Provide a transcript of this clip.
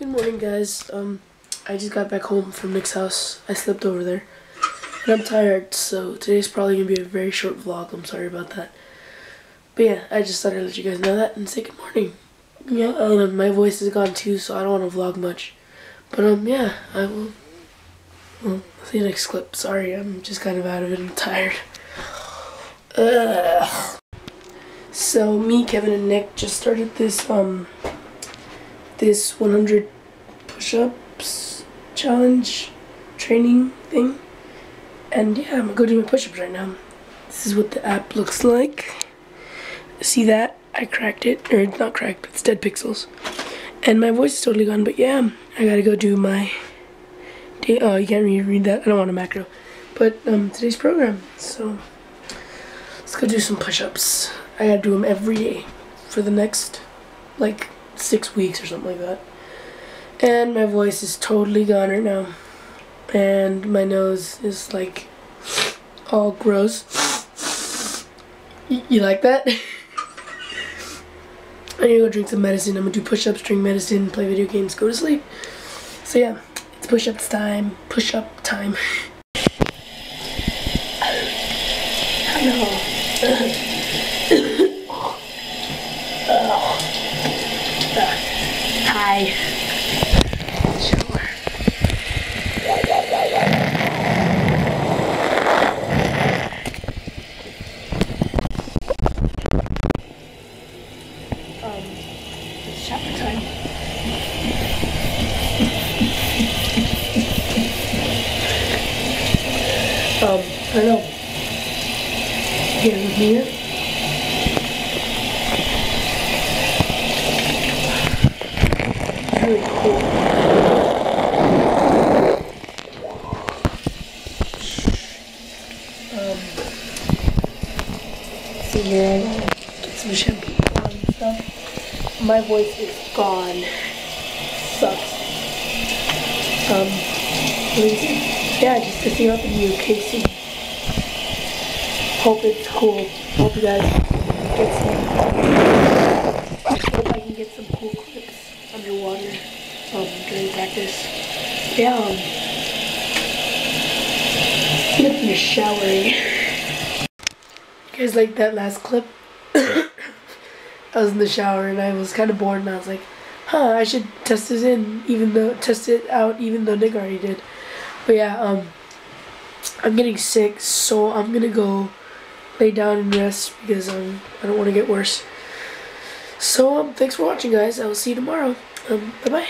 Good morning, guys. Um, I just got back home from Nick's house. I slept over there. And I'm tired, so today's probably going to be a very short vlog. I'm sorry about that. But yeah, I just thought I'd let you guys know that and say good morning. Yeah, um, my voice is gone too, so I don't want to vlog much. But, um, yeah, I will... Well, see you next clip. Sorry, I'm just kind of out of it. I'm tired. Ugh. So, me, Kevin, and Nick just started this, um this 100 push-ups challenge training thing. And yeah, I'm gonna go do my push-ups right now. This is what the app looks like. See that? I cracked it, or not cracked, but it's dead pixels. And my voice is totally gone, but yeah, I gotta go do my day. Oh, you can't really read that. I don't want a macro. But um, today's program, so let's go do some push-ups. I gotta do them every day for the next, like, six weeks or something like that. And my voice is totally gone right now. And my nose is like all gross. you like that? I need to go drink some medicine. I'm gonna do push-ups, drink medicine, play video games, go to sleep. So yeah, it's push-ups time. Push-up time. Hello. Hi. Sure. Um, it's shower time. Um, hello. Here. Really cool. Um, see here, get some shampoo and stuff. My voice is gone. Sucks. Um, yeah, just to see up in you, Casey. Hope it's cool. Hope you guys get some. Hope I can get some cool clips underwater um, during practice. Yeah, um, I'm showering. You guys like that last clip? I was in the shower and I was kind of bored and I was like, huh, I should test this in, even though, test it out even though Nick already did. But yeah, um, I'm getting sick, so I'm gonna go lay down and rest because um, I don't want to get worse. So, um, thanks for watching, guys. I will see you tomorrow. Um, bye-bye.